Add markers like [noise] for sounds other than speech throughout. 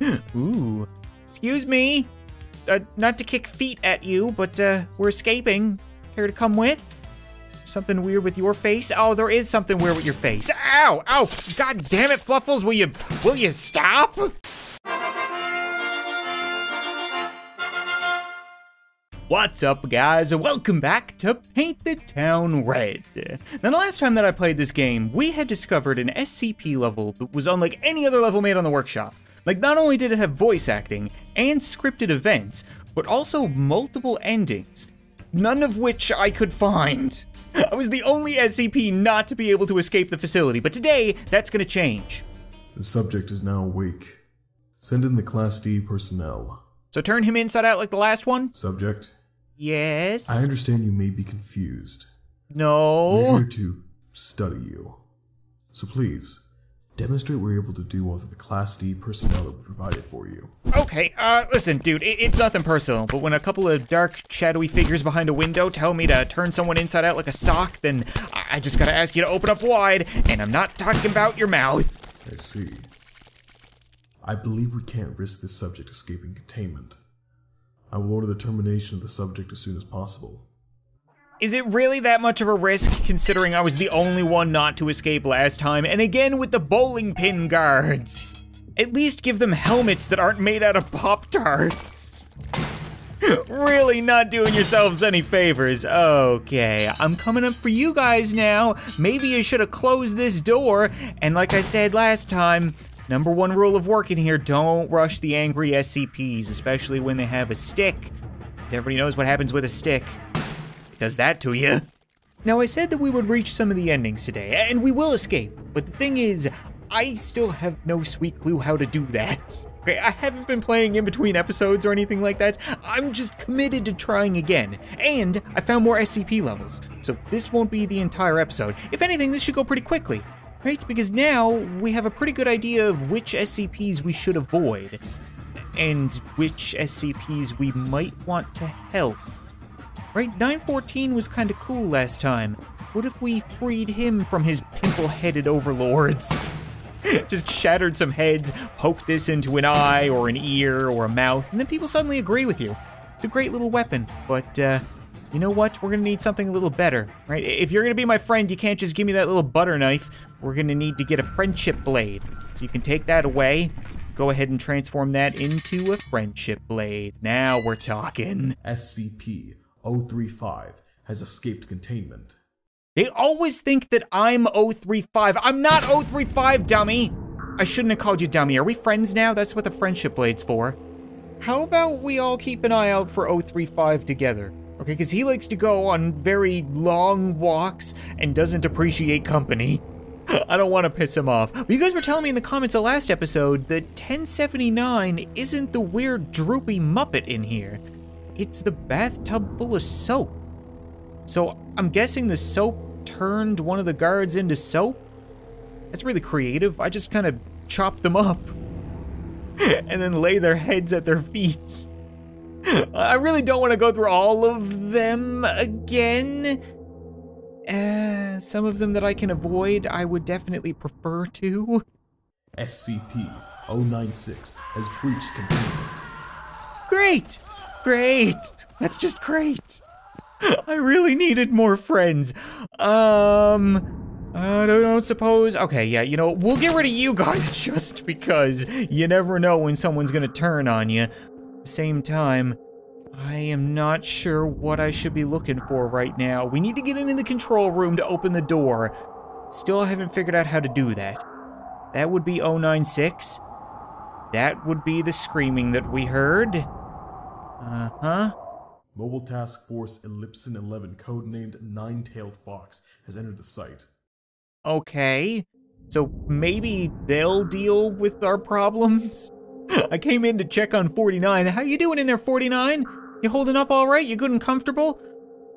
[laughs] Ooh. Excuse me. Uh, not to kick feet at you, but uh, we're escaping. Care to come with? Something weird with your face? Oh, there is something weird with your face. Ow! Ow! God damn it, Fluffles! Will you will you stop? What's up, guys? Welcome back to Paint the Town Red. Now, the last time that I played this game, we had discovered an SCP level that was unlike any other level made on the workshop. Like, not only did it have voice acting and scripted events, but also multiple endings, none of which I could find. [laughs] I was the only SCP not to be able to escape the facility, but today, that's gonna change. The subject is now awake. Send in the Class D personnel. So turn him inside out like the last one? Subject, Yes. I understand you may be confused. No. We're here to study you. So please, demonstrate what you're able to do with the Class D personnel that we provided for you. Okay, uh, listen, dude, it, it's nothing personal, but when a couple of dark, shadowy figures behind a window tell me to turn someone inside out like a sock, then I, I just gotta ask you to open up wide, and I'm not talking about your mouth. I see. I believe we can't risk this subject escaping containment. I will order the termination of the subject as soon as possible. Is it really that much of a risk, considering I was the only one not to escape last time, and again with the bowling pin guards? At least give them helmets that aren't made out of Pop Tarts. really not doing yourselves any favors. Okay, I'm coming up for you guys now. Maybe you should have closed this door. And like I said last time, number one rule of working here don't rush the angry SCPs, especially when they have a stick. Everybody knows what happens with a stick. Does that to you. Now, I said that we would reach some of the endings today, and we will escape. But the thing is, I still have no sweet clue how to do that. Okay, I haven't been playing in between episodes or anything like that. I'm just committed to trying again. And I found more SCP levels, so this won't be the entire episode. If anything, this should go pretty quickly, right? Because now we have a pretty good idea of which SCPs we should avoid, and which SCPs we might want to help. Right, 914 was kinda cool last time. What if we freed him from his pimple-headed overlords? [laughs] Just shattered some heads, poked this into an eye or an ear or a mouth, and then people suddenly agree with you. It's a great little weapon, but uh, you know what? We're gonna need something a little better, right? If you're gonna be my friend, you can't just give me that little butter knife. We're gonna need to get a friendship blade. So you can take that away, go ahead and transform that into a friendship blade. Now we're talking. SCP 035 has escaped containment. They always think that I'm 035. I'm not 035, dummy. I shouldn't have called you dummy. Are we friends now? That's what the friendship blade's for. How about we all keep an eye out for 035 together? Okay, because he likes to go on very long walks and doesn't appreciate company. [laughs] I don't want to piss him off. But you guys were telling me in the comments of last episode that 1079 isn't the weird droopy Muppet in here. It's the bathtub full of soap. So I'm guessing the soap turned one of the guards into soap? That's really creative. I just kind of chopped them up [laughs] and then lay their heads at their feet. I really don't want to go through all of them again. Uh, some of them that I can avoid, I would definitely prefer to. SCP 096 has breached containment. Great! Great! That's just great! I really needed more friends. Um, I don't, don't suppose. Okay, yeah, you know, we'll get rid of you guys [laughs] just because you never know when someone's gonna turn on you. Same time, I am not sure what I should be looking for right now. We need to get into the control room to open the door. Still haven't figured out how to do that. That would be 096. That would be the screaming that we heard. Uh huh. Mobile Task Force Epsilon 11, codenamed Nine Tailed Fox, has entered the site. Okay. So maybe they'll deal with our problems? [laughs] I came in to check on 49. How you doing in there, 49? You holding up all right? You good and comfortable?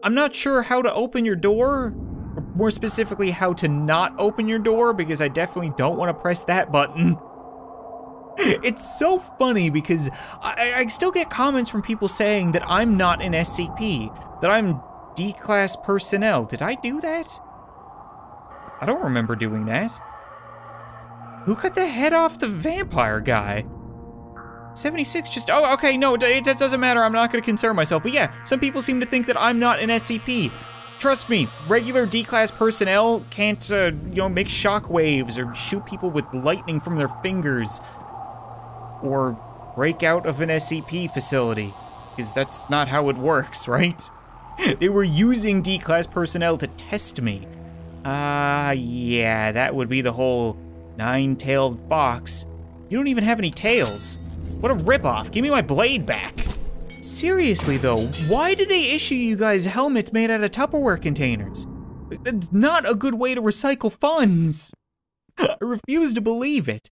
I'm not sure how to open your door. Or more specifically, how to not open your door, because I definitely don't want to press that button. [laughs] It's so funny because I, I still get comments from people saying that I'm not an SCP, that I'm D-class personnel. Did I do that? I don't remember doing that. Who cut the head off the vampire guy? 76 just, oh, okay, no, it, it doesn't matter. I'm not gonna concern myself. But yeah, some people seem to think that I'm not an SCP. Trust me, regular D-class personnel can't, uh, you know, make shock waves or shoot people with lightning from their fingers or break out of an SCP facility, because that's not how it works, [laughs] right? they were using D-class personnel to test me. Ah, uh, yeah, that would be the whole nine-tailed fox. You don't even have any tails. What a ripoff, give me my blade back. Seriously though, why did they issue you guys helmets made out of Tupperware containers? It's not a good way to recycle funds. [laughs] I refuse to believe it.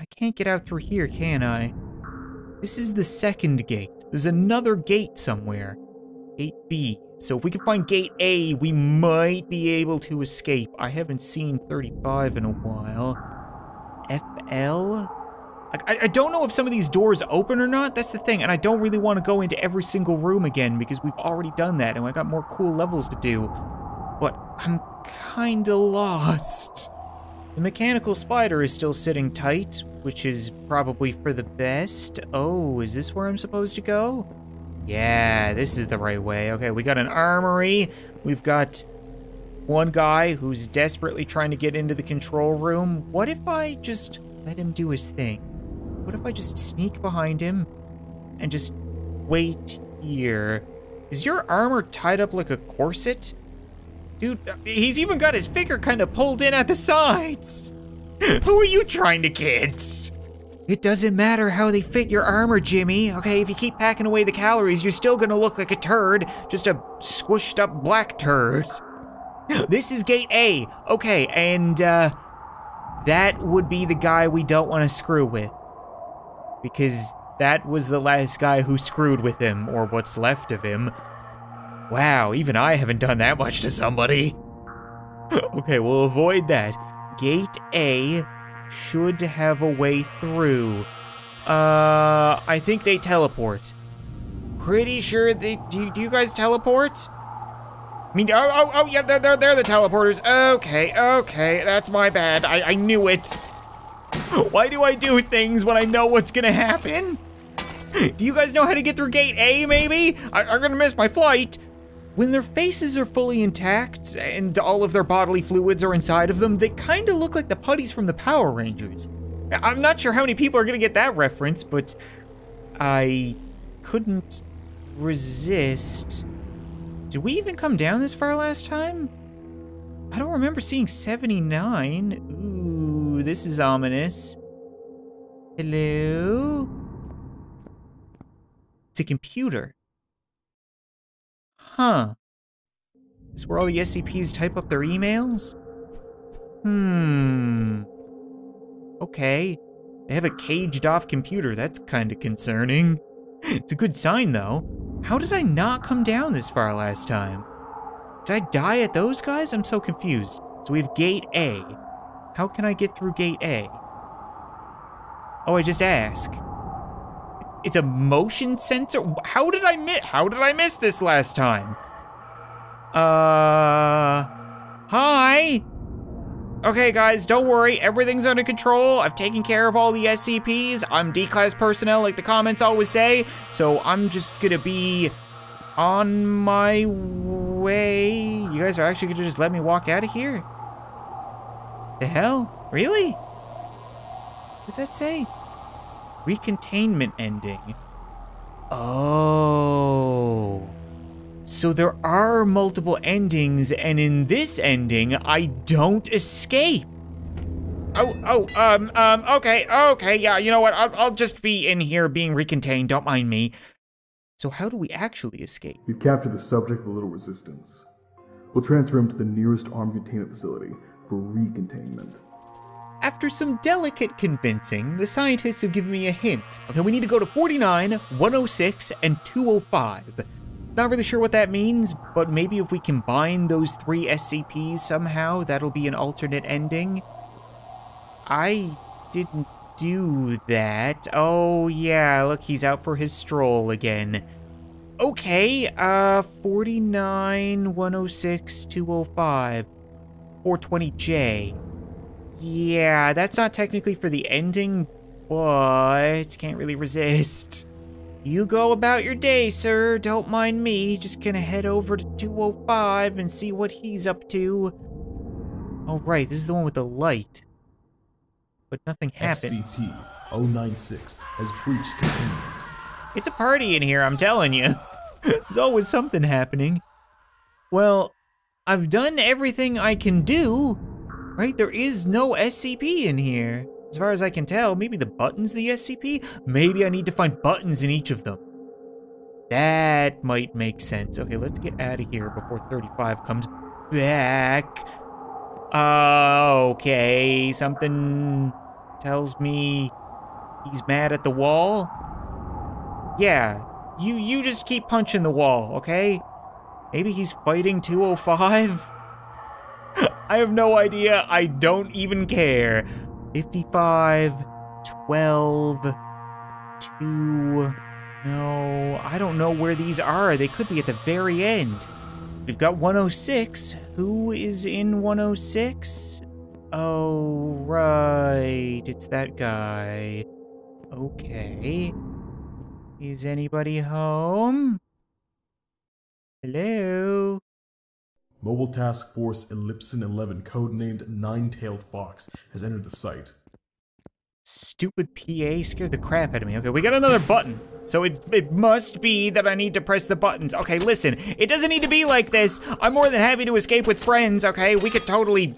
I can't get out through here, can I? This is the second gate. There's another gate somewhere. Gate B. So if we can find gate A, we might be able to escape. I haven't seen 35 in a while. FL? I, I don't know if some of these doors open or not, that's the thing, and I don't really want to go into every single room again because we've already done that and I got more cool levels to do. But I'm kinda lost. The mechanical spider is still sitting tight, which is probably for the best. Oh, is this where I'm supposed to go? Yeah, this is the right way. Okay, we got an armory. We've got one guy who's desperately trying to get into the control room. What if I just let him do his thing? What if I just sneak behind him and just wait here? Is your armor tied up like a corset? Dude, he's even got his finger kind of pulled in at the sides. [laughs] Who are you trying to kid? It doesn't matter how they fit your armor, Jimmy. Okay, if you keep packing away the calories, you're still gonna look like a turd. Just a squished up black turd. [laughs] This is gate A. Okay, and uh, that would be the guy we don't want to screw with. Because that was the last guy who screwed with him, or what's left of him. Wow, even I haven't done that much to somebody. okay, we'll avoid that. Gate A should have a way through. Uh, I think they teleport. Pretty sure they, do, do you guys teleport? I mean, oh, oh, oh, yeah, they're, they're, the teleporters. Okay, okay, that's my bad. I, I knew it. Why do I do things when I know what's gonna happen? Do you guys know how to get through gate A, maybe? I, I'm gonna miss my flight. When their faces are fully intact and all of their bodily fluids are inside of them, they kind of look like the putties from the Power Rangers. I'm not sure how many people are gonna get that reference, but I couldn't resist. Did we even come down this far last time? I don't remember seeing 79. Ooh, this is ominous. Hello? It's a computer. Huh. Is where all the SCPs type up their emails? Hmm. Okay. They have a caged off computer. That's kind of concerning. [laughs] It's a good sign, though. How did I not come down this far last time? Did I die at those guys? I'm so confused. So we have gate A. How can I get through gate A? Oh, I just ask. It's a motion sensor? How did I miss, how did I miss this last time? Uh, hi? Okay, guys, don't worry. Everything's under control. I've taken care of all the SCPs. I'm D-class personnel, like the comments always say. So I'm just gonna be on my way. You guys are actually gonna just let me walk out of here? The hell? Really? What's that say? Recontainment ending. Oh. So there are multiple endings, and in this ending, I don't escape. Oh, oh, um, um, okay, okay, yeah, you know what, I'll, I'll just be in here being recontained, don't mind me. So how do we actually escape? We've captured the subject with a little resistance. We'll transfer him to the nearest armed containment facility for recontainment. After some delicate convincing, the scientists have given me a hint. Okay, we need to go to 49, 106, and 205. Not really sure what that means, but maybe if we combine those three SCPs somehow, that'll be an alternate ending. I didn't do that. Oh yeah, look, he's out for his stroll again. Okay, uh, 49, 106, 205, 420J. Yeah, that's not technically for the ending, but can't really resist. You go about your day, sir. Don't mind me. Just gonna head over to 205 and see what he's up to. Oh, right, this is the one with the light. But nothing happens. SCP-096 has breached containment. It's a party in here, I'm telling you. [laughs] There's always something happening. Well, I've done everything I can do, right? There is no SCP in here. As far as I can tell, maybe the button's the SCP? Maybe I need to find buttons in each of them. That might make sense. Okay, let's get out of here before 35 comes back. Uh, okay, something tells me he's mad at the wall. Yeah, you you just keep punching the wall, okay? Maybe he's fighting 205? [laughs] I have no idea. I don't even care. 55, 12, 2. No, I don't know where these are. They could be at the very end. We've got 106. Who is in 106? Oh, right. It's that guy. Okay. Is anybody home? Hello? Mobile Task Force Epsilon 11, codenamed Nine-Tailed Fox, has entered the site. Stupid PA scared the crap out of me. Okay, we got another button. So it, it must be that I need to press the buttons. Okay, listen, it doesn't need to be like this. I'm more than happy to escape with friends, okay? We could totally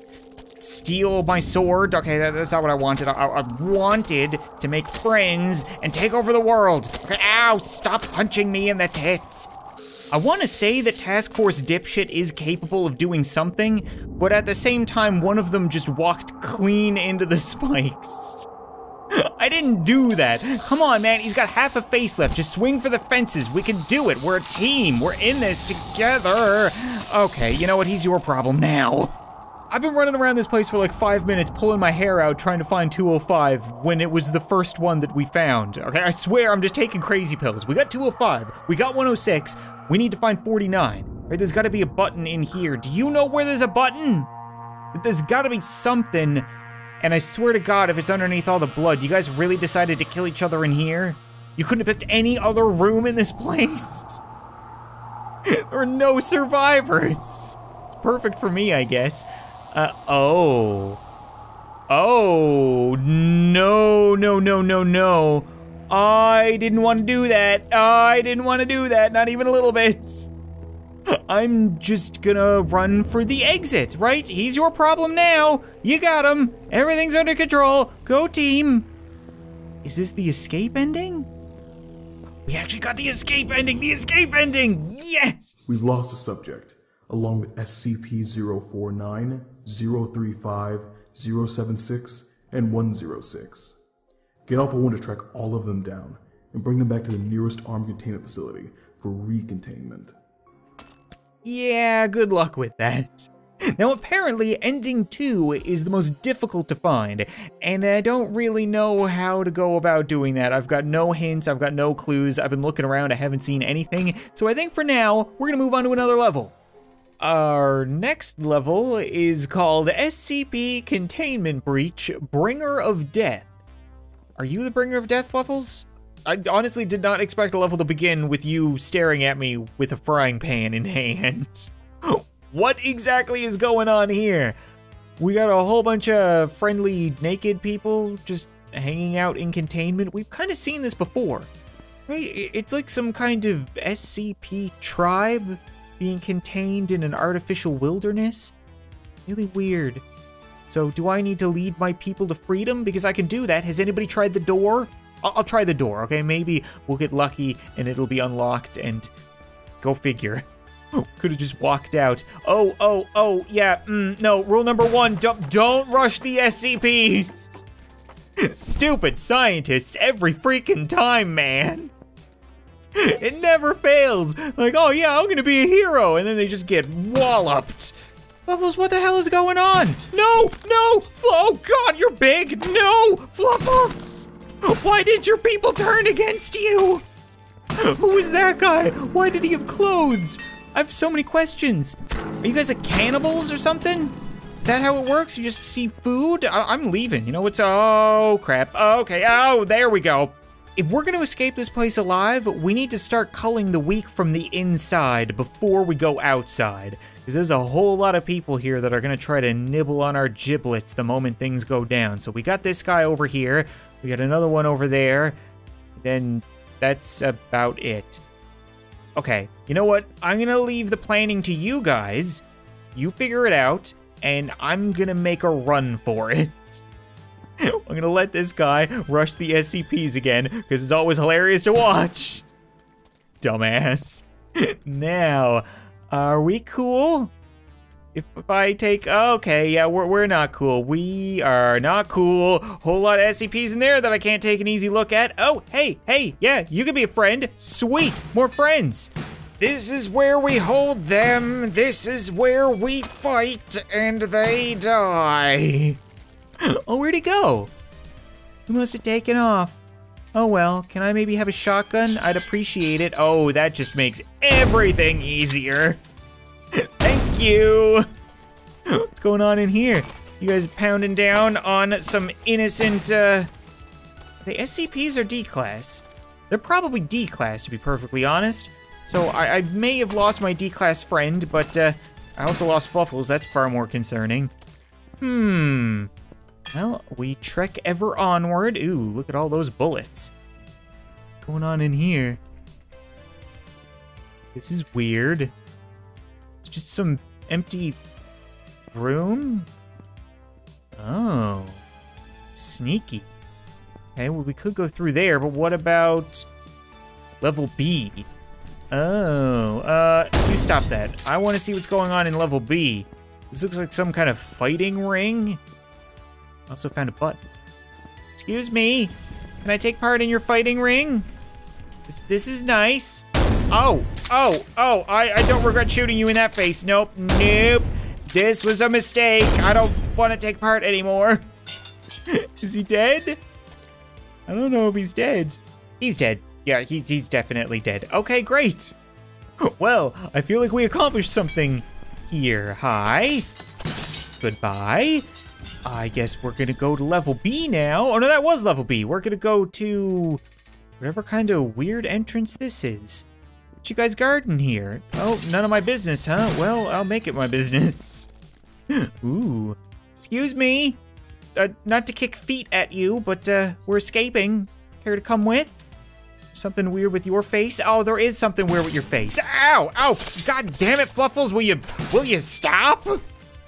steal my sword. Okay, that, that's not what I wanted. I, I, wanted to make friends and take over the world. Okay, ow, stop punching me in the tits. I want to say that Task Force Dipshit is capable of doing something, but at the same time, one of them just walked clean into the [laughs] spikes. I didn't do that. Come on, man, he's got half a face left. Just swing for the fences. We can do it. We're a team. We're in this together. Okay, you know what? He's your problem now. I've been running around this place for like five minutes, pulling my hair out, trying to find 205 when it was the first one that we found. Okay, I swear I'm just taking crazy pills. We got 205, we got 106, we need to find 49. Right, there's gotta be a button in here. Do you know where there's a button? There's gotta be something, and I swear to God, if it's underneath all the blood, you guys really decided to kill each other in here? You couldn't have picked any other room in this place? [laughs] there are no survivors. It's perfect for me, I guess. Uh, oh. Oh, no, no, no, no, no. I didn't want to do that. I didn't want to do that, not even a little bit. [laughs] I'm just gonna run for the exit, right? He's your problem now. You got him. Everything's under control. Go team. Is this the escape ending? We actually got the escape ending, the escape ending, yes! We've lost a subject along with SCP-049, 035, 076, and 106. Get Alpha 1 to track all of them down and bring them back to the nearest armed containment facility for recontainment. Yeah, good luck with that. Now, apparently, ending 2 is the most difficult to find, and I don't really know how to go about doing that. I've got no hints, I've got no clues, I've been looking around, I haven't seen anything, so I think for now, we're gonna move on to another level. Our next level is called SCP Containment Breach Bringer of Death. Are you the Bringer of Death levels? I honestly did not expect a level to begin with you staring at me with a frying pan in [laughs] hand. what exactly is going on here? We got a whole bunch of friendly naked people just hanging out in containment. We've kind of seen this before, right? It's like some kind of SCP tribe being contained in an artificial wilderness? Really weird. So do I need to lead my people to freedom? Because I can do that. Has anybody tried the door? I'll, I'll try the door, okay? Maybe we'll get lucky and it'll be unlocked and go figure. [laughs] Could have just walked out. Oh, oh, oh, yeah, mm, no, rule number one, don't, don't rush the SCPs. [laughs] Stupid scientists every freaking time, man. [laughs] it never fails. Like, oh yeah, I'm gonna be a hero, and then they just get walloped. Fluffles, what the hell is going on? No, no, oh God, you're big. No, Fluffles. Why did your people turn against you? Who is that guy? Why did he have clothes? I have so many questions. Are you guys like cannibals or something? Is that how it works? You just see food? I am leaving. You know what's, oh crap. Okay, oh, there we go. If we're gonna escape this place alive, we need to start culling the weak from the inside before we go outside. Because there's a whole lot of people here that are gonna try to nibble on our giblets the moment things go down. So we got this guy over here, we got another one over there, then that's about it. Okay, you know what? I'm gonna leave the planning to you guys. You figure it out, and I'm gonna make a run for it. [laughs] I'm gonna let this guy rush the SCPs again, because it's always hilarious to watch. Dumbass. [laughs] now, are we cool? If, I take, okay, yeah, we're, we're not cool. We are not cool. Whole lot of SCPs in there that I can't take an easy look at. Oh, hey, hey, yeah, you can be a friend. Sweet, more friends. This is where we hold them. This is where we fight and they die. [laughs] oh, where'd he go? He must have taken off. Oh well, can I maybe have a shotgun? I'd appreciate it. Oh, that just makes everything easier. [laughs] Thank you. What's going on in here? You guys pounding down on some innocent, uh... The SCPs are D-class. They're probably D-class, to be perfectly honest. So I, I, may have lost my D-class friend, but uh, I also lost Fluffles. That's far more concerning. Hmm. Well, we trek ever onward. Ooh, look at all those bullets. What's going on in here? This is weird. It's just some empty room? Oh. Sneaky. Okay, well, we could go through there, but what about level B? Oh, uh, you stop that. I want to see what's going on in level B. This looks like some kind of fighting ring. Also found a butt. Excuse me, can I take part in your fighting ring? This, this is nice. Oh, oh, oh, I, I don't regret shooting you in that face. Nope, nope. This was a mistake. I don't want to take part anymore. [laughs] is he dead? I don't know if he's dead. He's dead. Yeah, he's, he's definitely dead. Okay, great. [gasps] Well, I feel like we accomplished something here. Hi. Goodbye. I guess we're gonna go to level B now. Oh no, that was level B. We're gonna go to whatever kind of weird entrance this is. What you guys garden here? Oh, none of my business, huh? Well, I'll make it my business. [laughs] Ooh. Excuse me. Uh, not to kick feet at you, but uh, we're escaping. Care to come with? Something weird with your face? Oh, there is something weird with your face. Ow! Ow! God damn it, Fluffles, will you, will you stop?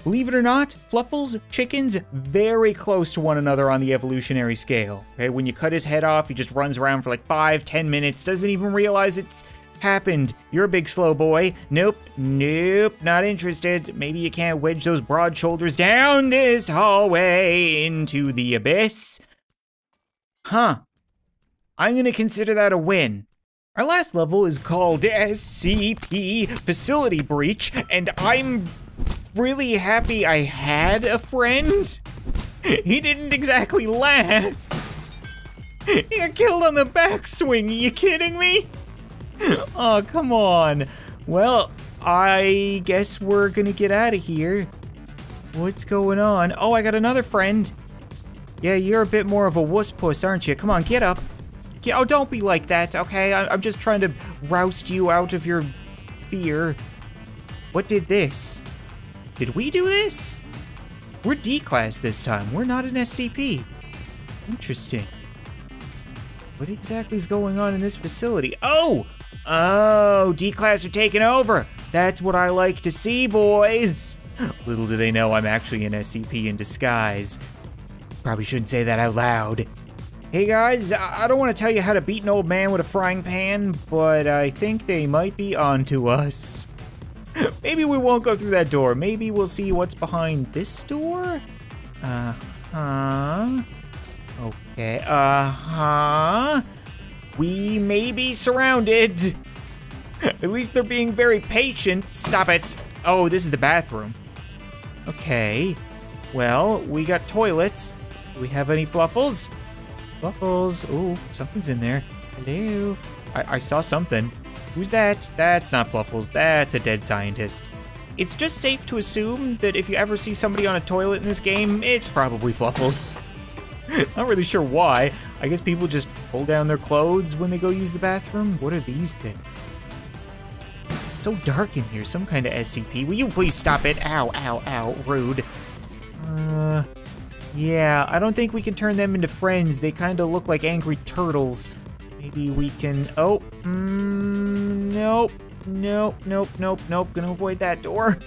Believe it or not, Fluffles, chickens, very close to one another on the evolutionary scale. Okay, when you cut his head off, he just runs around for like five, ten minutes, doesn't even realize it's happened. You're a big slow boy. Nope, nope, not interested. Maybe you can't wedge those broad shoulders down this hallway into the abyss. Huh, I'm gonna consider that a win. Our last level is called SCP Facility Breach, and I'm really happy I had a friend. He didn't exactly last. He got killed on the backswing, are you kidding me? Oh, come on. Well, I guess we're gonna get out of here. What's going on? Oh, I got another friend. Yeah, you're a bit more of a wuss puss, aren't you? Come on, get up. Oh, don't be like that, okay? I'm just trying to roust you out of your fear. What did this? Did we do this? We're D-class this time. We're not an SCP. Interesting. What exactly is going on in this facility? Oh! Oh, D-class are taking over. That's what I like to see, boys. [laughs] Little do they know I'm actually an SCP in disguise. Probably shouldn't say that out loud. Hey guys, I don't want to tell you how to beat an old man with a frying pan, but I think they might be onto us. [laughs] Maybe we won't go through that door. Maybe we'll see what's behind this door? Uh-huh. Okay, uh-huh. We may be surrounded. [laughs] At least they're being very patient. Stop it. Oh, this is the bathroom. Okay. Well, we got toilets. Do we have any fluffles? Fluffles. Ooh, something's in there. Hello. I, I saw something. Who's that? That's not Fluffles. That's a dead scientist. it's just safe to assume that if you ever see somebody on a toilet in this game, it's probably Fluffles. [laughs] Not really sure why. I guess people just pull down their clothes when they go use the bathroom. What are these things? so dark in here, some kind of SCP. Will you please stop it? Ow, ow, ow, rude. Uh, yeah, I don't think we can turn them into friends. They kind of look like angry turtles. Maybe we can, oh, mm, nope, nope, nope, nope, nope, gonna avoid that door.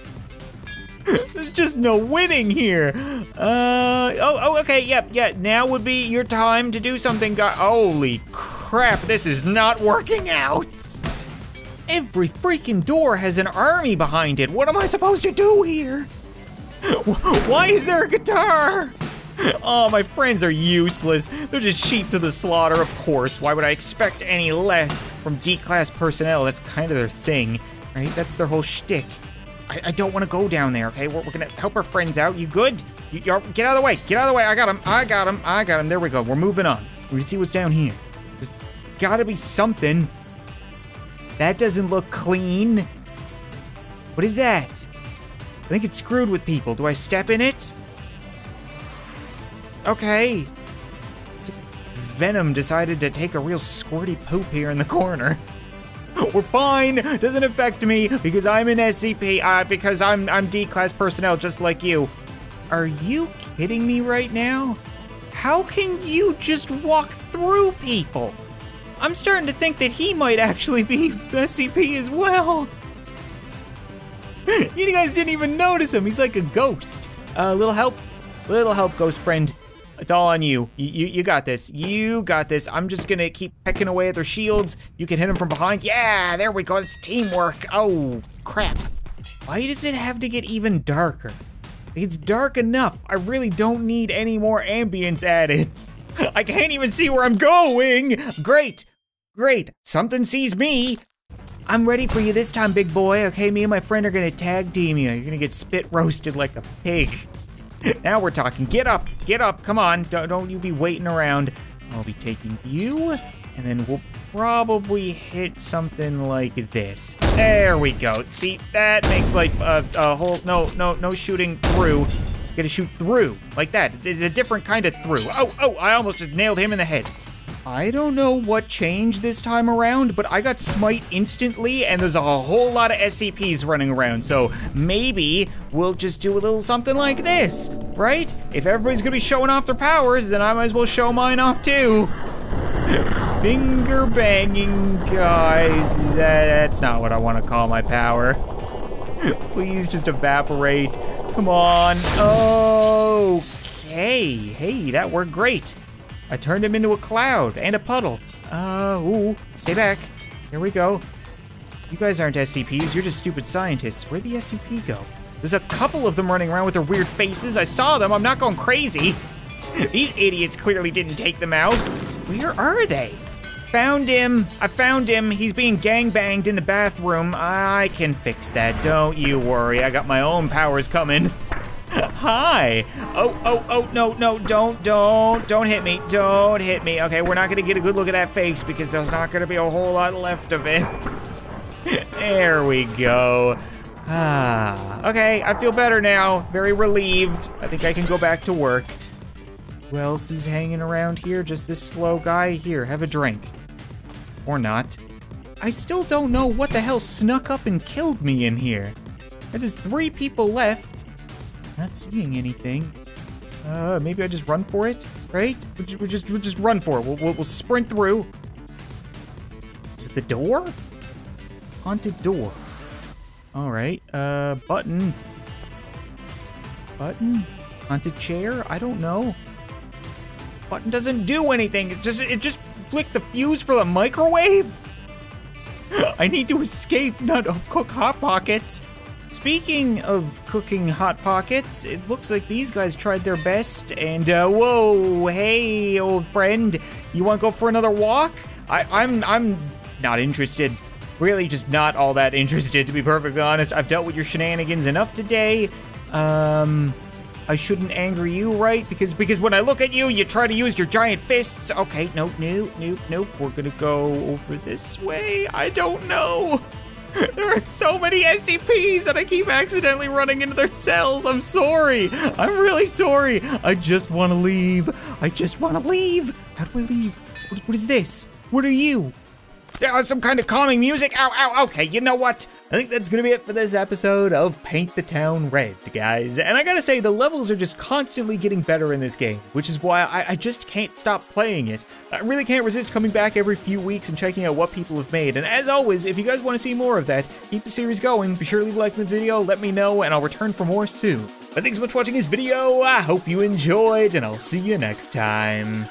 [laughs] There's just no winning here. Uh, oh, oh, okay, yep, yeah, now would be your time to do something, guy. Holy crap, this is not working out. Every freaking door has an army behind it. What am I supposed to do here? [laughs] Why is there a guitar? [laughs] Oh, my friends are useless. They're just sheep to the slaughter, of course. Why would I expect any less from D-class personnel? That's kind of their thing, right? That's their whole shtick. I, I don't want to go down there, okay? We're, we're, gonna help our friends out. You good? You, get out of the way. Get out of the way. I got him. I got him. I got him. There we go. We're moving on. We can see what's down here. There's gotta be something. That doesn't look clean. What is that? I think it's screwed with people. Do I step in it? Okay. Venom decided to take a real squirty poop here in the corner. [laughs] We're fine. Doesn't affect me because I'm an SCP. Uh, because I'm I'm D-class personnel just like you. Are you kidding me right now? How can you just walk through people? I'm starting to think that he might actually be [laughs] SCP as well. [laughs] you guys didn't even notice him. He's like a ghost. A uh, little help, little help, ghost friend. It's all on you. you. You you got this. You got this. I'm just gonna keep pecking away at their shields. You can hit them from behind. Yeah, there we go. It's teamwork. Oh, crap. Why does it have to get even darker? It's dark enough. I really don't need any more ambience added. [laughs] I can't even see where I'm going. Great, great. Something sees me. I'm ready for you this time, big boy. Okay, me and my friend are gonna tag team you. You're gonna get spit roasted like a pig. Now we're talking. Get up, get up, come on. Don't, don't you be waiting around. I'll be taking you, and then we'll probably hit something like this. There we go. See, that makes like a, a whole, no, no, no shooting through. gotta shoot through, like that. It's a different kind of through. Oh, oh, I almost just nailed him in the head. I don't know what changed this time around, but I got smite instantly and there's a whole lot of SCPs running around. So maybe we'll just do a little something like this, right? If everybody's gonna be showing off their powers, then I might as well show mine off too. Finger banging, guys. That's not what I want to call my power. [laughs] Please just evaporate. Come on. Okay. Hey, that worked great. I turned him into a cloud and a puddle. Uh, ooh, stay back. Here we go. You guys aren't SCPs, you're just stupid scientists. Where'd the SCP go? There's a couple of them running around with their weird faces. I saw them, I'm not going crazy. [laughs] These idiots clearly didn't take them out. Where are they? Found him, I found him. He's being gangbanged in the bathroom. I can fix that, don't you worry. I got my own powers coming. Hi. Oh, oh, oh, no, no, don't, don't, don't hit me. Don't hit me. Okay, we're not gonna get a good look at that face because there's not gonna be a whole lot left of it. [laughs] there we go. Ah, okay, I feel better now. Very relieved. I think I can go back to work. Who else is hanging around here? Just this slow guy? Here, have a drink. Or not. I still don't know what the hell snuck up and killed me in here. There's three people left. Not seeing anything. Uh, maybe I just run for it, right? Just, we'll just, we'll just run for it. We'll, we'll, we'll sprint through. Is it the door? Haunted door. All right, uh, button. Button? Haunted chair? I don't know. Button doesn't do anything. It just, it just flicked the fuse for the microwave? [laughs] I need to escape, not cook Hot Pockets. Speaking of cooking Hot Pockets, it looks like these guys tried their best and, uh, whoa, hey, old friend, you wanna go for another walk? I, I'm, I'm not interested. Really just not all that interested, to be perfectly honest. I've dealt with your shenanigans enough today. Um, I shouldn't anger you, right? Because because when I look at you, you try to use your giant fists. Okay, nope, nope, nope, nope. We're gonna go over this way. I don't know. There are so many SCPs and I keep accidentally running into their cells. I'm sorry. I'm really sorry. I just want to leave. I just want to leave. How do I leave? What, what is this? What are you? There was some kind of calming music. Ow, ow, okay, you know what? I think that's gonna be it for this episode of Paint the Town Red, guys. And I gotta say, the levels are just constantly getting better in this game, which is why I, I just can't stop playing it. I really can't resist coming back every few weeks and checking out what people have made. And as always, if you guys wanna see more of that, keep the series going, be sure to leave a like in the video, let me know, and I'll return for more soon. But thanks so much for watching this video, I hope you enjoyed, and I'll see you next time.